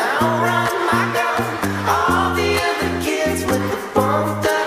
Now run my gun. all the other kids with the bump